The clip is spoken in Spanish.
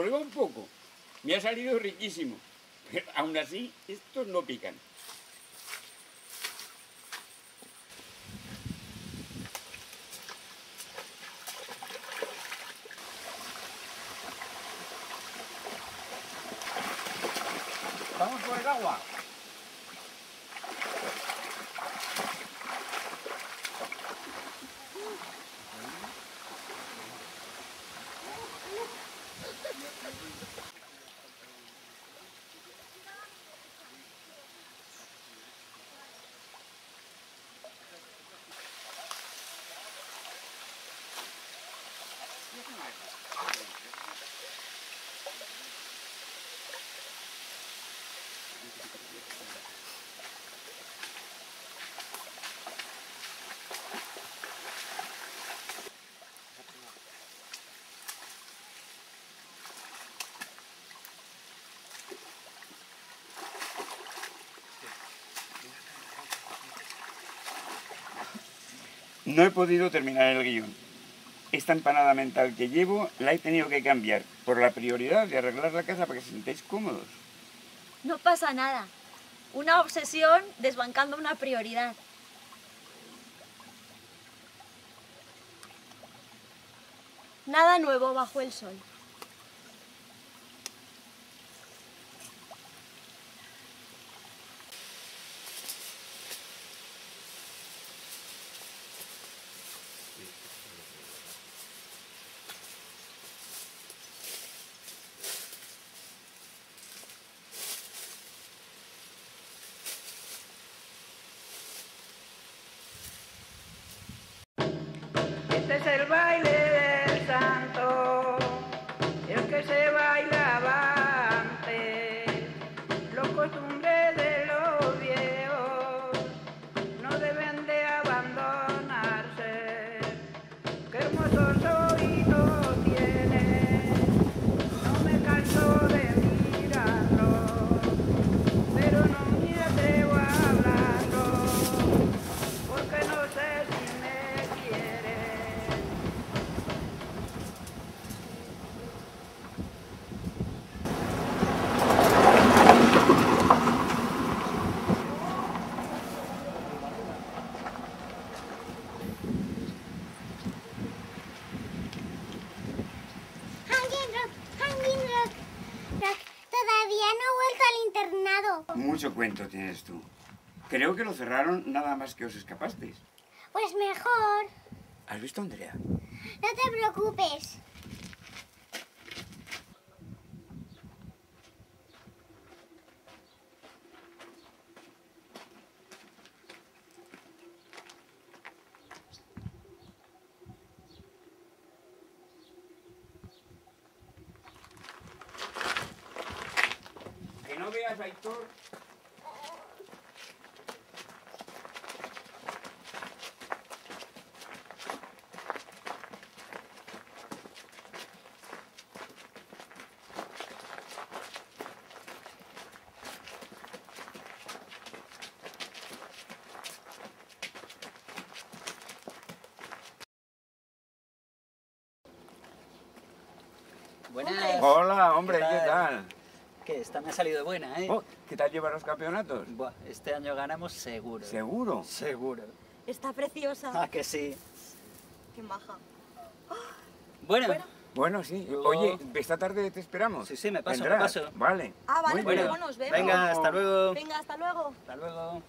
Prueba un poco. Me ha salido riquísimo. Pero aún así, estos no pican. Vamos por el agua. No he podido terminar el guion. Esta empanada mental que llevo la he tenido que cambiar por la prioridad de arreglar la casa para que se sintáis cómodos. No pasa nada. Una obsesión desbancando una prioridad. Nada nuevo bajo el sol. Este Mucho cuento tienes tú. Creo que lo cerraron nada más que os escapasteis. Pues mejor. ¿Has visto a Andrea? No te preocupes. Buenas. Hola, hombre, ¿Qué ¿qué tal? Que esta me ha salido buena, ¿eh? Oh, ¿Qué tal llevan los campeonatos? Buah, este año ganamos seguro. ¿Seguro? Seguro. Está preciosa. Ah, que sí. Qué maja. Bueno, Bueno. Bueno, sí. Oye, esta tarde te esperamos. Sí, sí, me paso, me paso. Vale. Ah, vale, pues bien. luego nos vemos. venga, hasta luego. Venga, hasta luego. Hasta luego.